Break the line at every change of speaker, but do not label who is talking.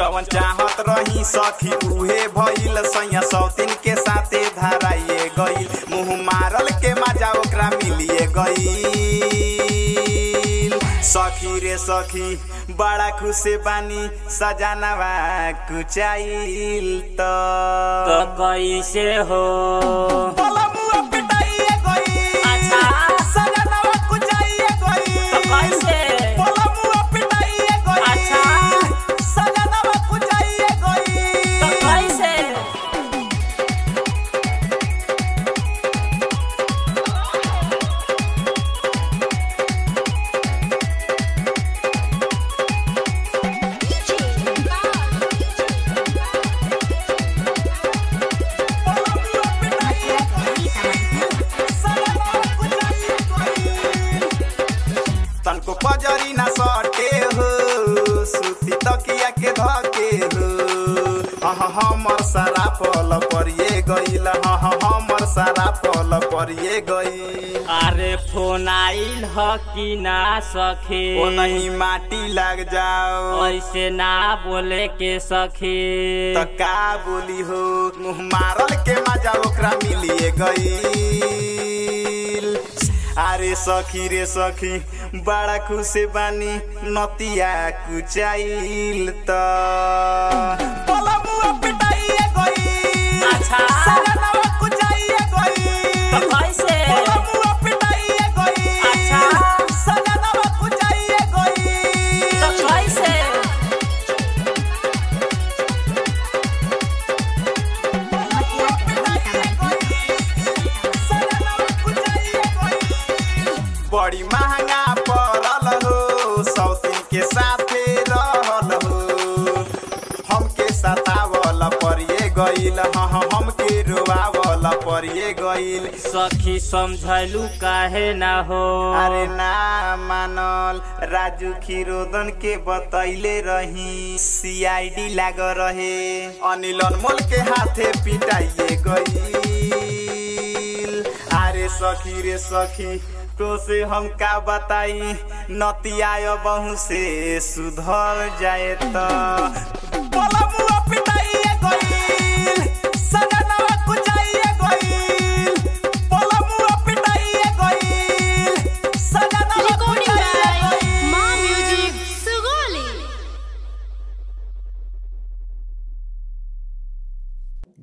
जवन चाहत रही सखी, उहे भइल सैया सौतीन के साथे धराइए गई। मुँह मारल के मज़ा ओकरा मिलिए गई। सखी रे सखी, बड़ा खुशे बानी, सजानवा कुचाइल त।
तो कैसे हो?
हमर सारा पल परिए गइल। हाँ हमर सारा पल परिए गइल।
अरे फ़ोन आइल ह कि ना सखी?
ओ नहीं माटी लग जाओ।
ऐसे ना बोले के सखी।
त का बोली हो? मुँह मारल के मज़ा ओकरा मिलिए गइल। अरे सखी रे सखी बड़ा खुश बानी नतिया कुचाइल त। हमके रोआवल परिए गइल
सखी समझलू काहे ना हो?
अरे ना मानल। राजू खीरोदन के बतैले रही। सीआईडी लाग रहे। अनिल अनमोल के हाथे पिटाइए गइल अरे सखी रे सखी तो से हम का बताई? नतिया बहु से सुधर जाए त।